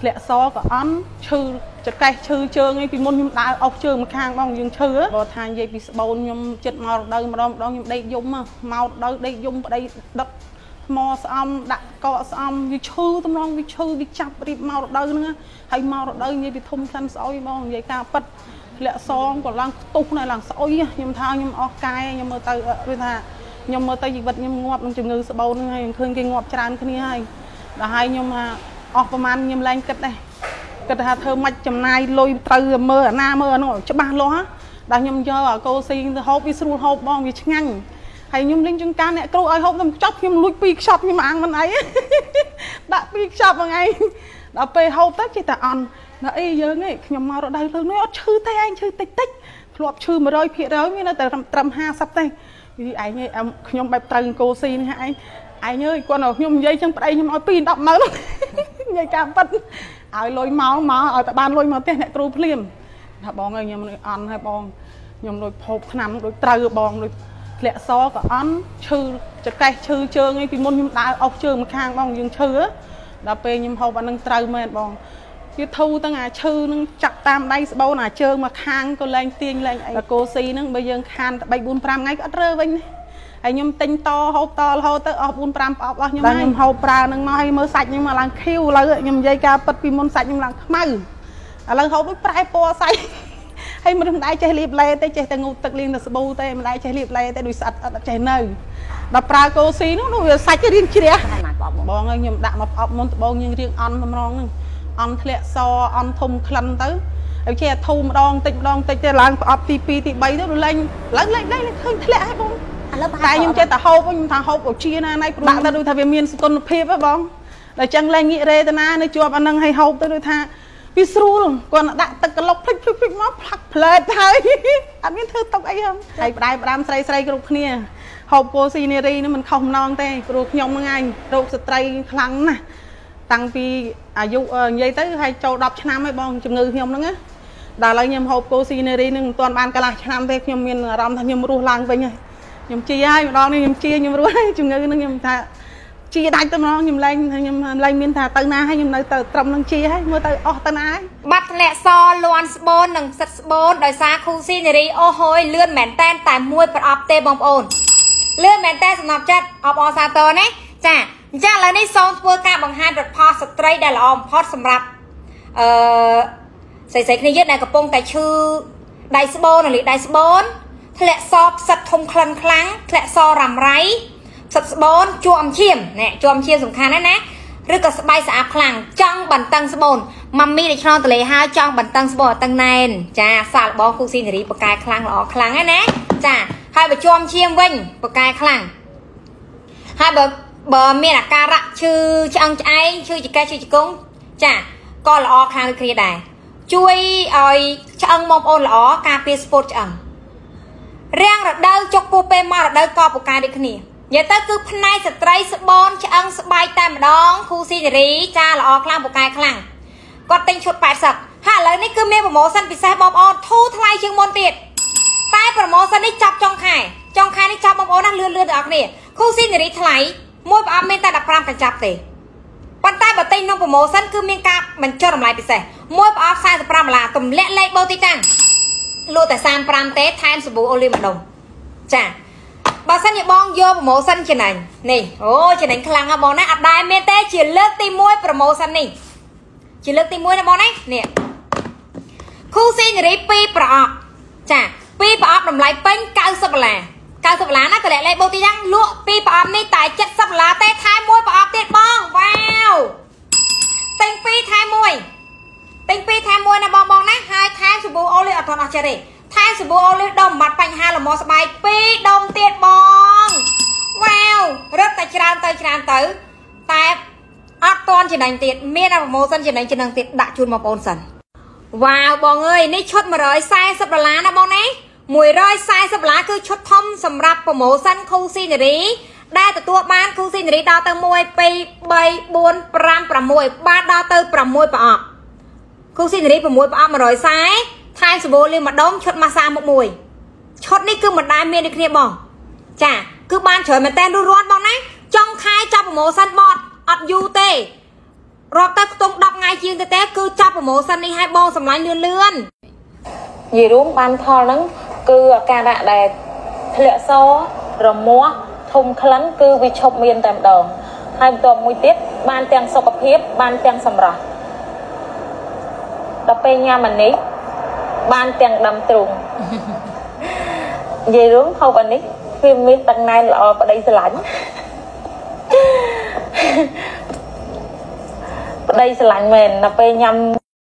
ធ្លាក់សក៏អន់ឈឺចកេះឈឺជើងឯងពីមុនខ្ញុំដើរអស់ជើងម្ខាងបងយើងឈឺបើថានិយាយពីស្បូនខ្ញុំចិត្តមករដូវម្ដងម្ដងខ្ញុំដេកយំមករដូវដេកយំប្តីដុតថ្មស្អំដាក់កកស្អំវាឈឺតម្រងវាឈឺវាចាប់រៀបមករដូវហ្នឹងហើយមករដូវនិយាយពីធំខាន់ស្អុយបងនិយាយការប៉ិតធ្លាក់សងក៏ឡើងខ្ទុះណែឡើងស្អុយខ្ញុំថាខ្ញុំអស់កាយខ្ញុំមើលទៅវាថាខ្ញុំមើលទៅជីវិតខ្ញុំងាប់នឹងជំងឺស្បូនហ្នឹងហើយឃើញគេងាប់ច្រើនគ្នាហើយដល់ហើយខ្ញុំថា អស់ប្រហែលខ្ញុំឡើងគិតដែរគិតថាធ្វើម៉េចចំណាយលុយត្រូវមើលអាណាមើលអានោះច្បាស់លាស់ដល់ខ្ញុំយកអាកូស៊ីទៅហូបវាស្រួលហូបបងវាឆ្ងាញ់ហើយខ្ញុំលេងចង្ការអ្នកគ្រូឲ្យហូបទៅខ្ចប់ខ្ញុំលួចពីរខ្ចប់ខ្ញុំអាងមិនអីដាក់ពីរខ្ចប់ហ្នឹងឯងដល់ពេលហូបទៅចេះតែអន់ដល់អីយើងឯងខ្ញុំមករដូវលើនេះអត់ឈឺទេឯងឈឺតិចតិចធ្លាប់ឈឺ100%មាននៅតែត្រឹម50ទេយីឯងខ្ញុំបែបត្រូវអង្គស៊ីនេះឯងឯងអើយគាត់ឲ្យខ្ញុំនិយាយចឹងប្តីខ្ញុំឲ្យ2 10ម៉ឺន និយាយការប៉ិតឲ្យលុយមកមកឲ្យតែបានលុយមកផ្ទះអ្នកគ្រូភ្លាមថាបងអើយខ្ញុំអន់ហើយបងខ្ញុំដូចភោគឆ្នាំដូចត្រូវបងដូចធ្លាក់សក៏អន់ឈឺចកេះឈឺជើងឯងពីមុនខ្ញុំដើរអស់ជើងម្ខាងបងយើងឈឺដល់ពេលខ្ញុំហូបអានឹងត្រូវមែនបងវាធូរទាំងអាឈឺនឹងចាក់តាមដៃស្បូនអាជើងមកខាងក៏លែងទាញលែងអីកូស៊ីហ្នឹងបើយើងខាន3 4 5ថ្ងៃក៏អត់រើវិញ ហើយខ្ញុំទិញតហូបតរហូតទៅអស់4 5ប្រអប់របស់ខ្ញុំហើយខ្ញុំហូបប្រើនឹងមកហើយមើលសាច់ខ្ញុំមកឡើងខៀវឥឡូវខ្ញុំនិយាយការពិតពីមុនសាច់ខ្ញុំឡើងខ្មៅឥឡូវហូបដូចប្រែពណ៌សាច់ហើយមិនដែរចេះលាបឡេទេចេះតែងូតទឹកលាងទៅស្ប៊ូទេមិនដែរចេះលាបឡេទេដូចស្អិតអត់ចេះនៅដល់ប្រើកូស៊ីនោះនោះវាសាច់រៀងជ្រះបងហើយខ្ញុំដាក់មកប្រអប់មុនដបងយើងរៀងអន់ម្ដងហ្នឹងអន់ធ្លាក់សអន់ធំក្លិនទៅហើយគេធូរម្ដងតិចម្ដងតិចទៅឡើងប្រអប់ទី2ទី3ទៅឡើងឡើងឡើងឡើងឃើញធ្លាក់ហើយបងឥឡូវ តែខ្ញុំចេះតែហូបខ្ញុំថាហូបឧជាណាណៃដាក់ទៅដូចថាវាមានសគុណភាពហ៎បងដល់ចឹងលែងងាករេទៅណានៅជាប់អានឹងឲ្យហូបទៅដូចថាវាស្រួលគាត់ដាក់ទឹកក្លុកភ្លេចភ្លេចភ្លេចមកផ្លាក់ផ្លែតហើយអត់មានធ្វើទុកអីហ្នឹងហើយផ្ដាយផ្ដាំស្រីស្រីគ្រប់គ្នាហូបពោស៊ីនេរីនេះមិនខុសម្ដងទេព្រោះខ្ញុំហ្នឹងឯងរោគស្ត្រីខ្លាំងណាស់តាំងពីអាយុនិយាយទៅហើយចូល10ឆ្នាំហើយបងជំងឺខ្ញុំហ្នឹងណាដល់ឥឡូវខ្ញុំហូបពោស៊ីនេរីហ្នឹងមិនទាន់បានកន្លះឆ្នាំទេខ្ញុំមានអារម្មណ៍ថាខ្ញុំរស់ឡើងវិញហើយ ខ្ញុំជាហើយម្ដងនេះខ្ញុំជាខ្ញុំរស់ហើយជំងឺហ្នឹងខ្ញុំថាជាដាច់ទៅម្ដងខ្ញុំលែងខ្ញុំលែងមានថាទៅណាហើយខ្ញុំនៅទៅត្រឹមនឹងជាហើយមើលទៅអស់ទៅណាហើយបាត់ធ្លាក់សលន់ស្បូននិងសិតស្បូនដោយសារខូស៊ីនេរីអូហូយលឿនមែនតែនតែមួយប្រអប់ទេបងប្អូនលឿនមែនតែសម្រាប់ចិត្តអបអសាតណាចាអញ្ចឹងឥឡូវនេះសូមធ្វើការបង្ហាញរដ្ឋផលស្ត្រីដែលល្អបំផុតសម្រាប់អឺស្រីស្រីគ្នាយើងដែលកំពុងតែឈឺដៃស្បូននិងដៃស្បូន ធ្លាក់សផ្សិតធំក្លិនខ្លាំងធ្លាក់សរ៉ាំរ៉ៃផ្សិតស្បូនជួមឈាមណែជួមឈាមសំខាន់ណាស់ណាឬក៏ស្បែកស្អាតខ្លាំងចង់បន្តឹងស្បូនម៉ាមីដែលឆ្លងតលេហើយចង់បន្តឹងស្បូនអត់តឹងណែនចាសាលបងគូស៊ីនារីបកែខ្លាំងល្អខ្លាំងហ្នឹងណាចាហើយបើជួមឈាមវិញបកែខ្លាំងហើយបើបើមានអាការៈឈឺឆ្អឹងឆ្អែងឈឺចង្កេះឈឺជង្គង់ចាក៏ល្អខ្លាំងដូចគ្នាដែរជួយឲ្យឆ្អឹងបងប្អូនល្អការពារស្ពុតឆ្អឹង រាំងរដូវចុកពោះពេលមករដូវក៏ពូកែដូចគ្នានិយាយទៅគឺផ្នែកស្ត្រីស្បនឆ្អឹងស្បែកតែម្ដងគូស៊ីសេរីចាល្អខ្លាំងពូកែខ្លាំងគាត់ទិញឈុត80ហើយឥឡូវនេះគឺមានប្រូម៉ូសិនពិសេសបងប្អូនធូរថ្លៃជាងមុនទៀតតែប្រូម៉ូសិននេះចាប់ចុងខែចុងខែនេះចាប់បងប្អូនណាលឿនលឿនទាំងអស់គ្នាគូស៊ីសេរីថ្លៃមួយប្រអប់មានតែ15កញ្ចប់ទេប៉ុន្តែបើទិញក្នុងប្រូម៉ូសិនគឺមានការបញ្ចុះតម្លៃពិសេសមួយប្រអប់45ដុល្លារទម្លាក់លេខបូទីតាំង លក់តែ35ទេថែមសាប៊ូអូលីម្ដុំចាបើសិនជាបងយកប្រូម៉ូសិនចំណេញនេះអូចំណេញខ្លាំងណាស់បងណាអត់ដែរមានទេជាលើកទី1ប្រូម៉ូសិននេះជាលើកទី1ណាបងណានេះគូស៊ីនារី2ប្រអប់ចា2ប្រអប់តម្លៃពេញ90ដុល្លារ90ដុល្លារណាតម្លាក់លេខបូទីយ៉ាងលក់ពីប្រអប់នេះតែ70ដុល្លារទេថែមមួយប្រអប់ទៀតបងវ៉ាវទិញ2ថែមមួយទិញ2ថែមមួយណាបងបងណាហើយថែមសាប៊ូអូលីអត់ ទាន់អស់ចិត្តទេថែមសាប៊ូអូលីដុំបាត់បញ្ហាលមាស់ស្បែក2ដុំទៀតបងវ៉ាវរឹតតែច្រើនទៅច្រើនទៅតែអត់ទាន់ចំណេញទៀតមានតែប្រម៉ូសិនចំណេញចំណឹងទៀតដាក់ជូនបងប្អូនសិនវ៉ាវបងអើយនេះឈុត140ដុល្លារណាបងណា140ដុល្លារគឺឈុតធំសម្រាប់ប្រម៉ូសិនខូស៊ីនារីដែលទទួលបានគូស៊ីនារីដល់ទៅ1 2 3 4 5 6បានដល់ទៅ6ប្រអប់គូស៊ីនារី6ប្រអប់140 ថែមសាប៊ូលាងម្ដុំឈុតម៉ាសាមុខមួយឈុតនេះគឺមិនដែលមានដូចគ្នាបង ចាគឺបានច្រើនមែនតើរស់រាន់បងណាចុងខែចាប់ប្រម៉ូសិនបត់អត់យូរទេរាប់ទៅខ្ទង់10ថ្ងៃជាងទៅទេគឺចាប់ប្រូម៉ូសិននេះឲ្យបងសម្លាញ់លឿនលឿននិយាយរួមបានផលហ្នឹងគឺអាការៈដែលធ្លាក់សរមាស់ធំក្លិនគឺវាឈប់មានតែម្ដងហើយបន្ទាប់មួយទៀតបានទាំងសុខភាពបានទាំងសម្រស់ដល់ពេលញ៉ាំអានេះ បានទាំងដាំទ្រូងនិយាយរួមហូបអានេះវាមានទឹកណែនល្អប្តីស្រឡាញ់ប្តីស្រឡាញ់មែនដល់ពេលញ៉ាំ